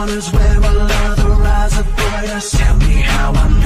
corners where our love avoid us? Tell me how I'm